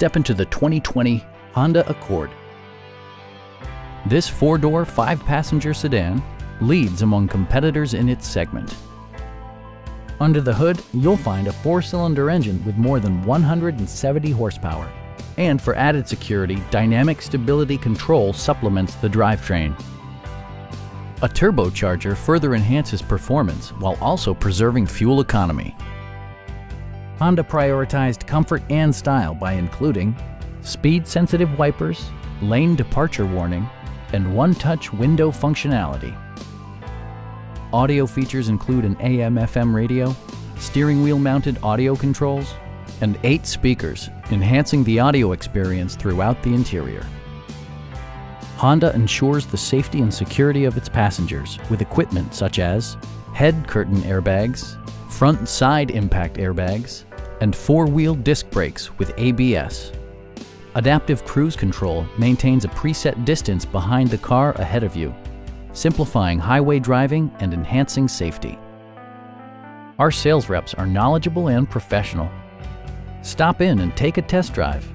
step into the 2020 Honda Accord. This four-door, five-passenger sedan leads among competitors in its segment. Under the hood, you'll find a four-cylinder engine with more than 170 horsepower. And for added security, Dynamic Stability Control supplements the drivetrain. A turbocharger further enhances performance while also preserving fuel economy. Honda prioritized comfort and style by including speed-sensitive wipers, lane departure warning, and one-touch window functionality. Audio features include an AM-FM radio, steering wheel mounted audio controls, and eight speakers, enhancing the audio experience throughout the interior. Honda ensures the safety and security of its passengers with equipment such as head curtain airbags, front side impact airbags, and four-wheel disc brakes with ABS. Adaptive Cruise Control maintains a preset distance behind the car ahead of you, simplifying highway driving and enhancing safety. Our sales reps are knowledgeable and professional. Stop in and take a test drive.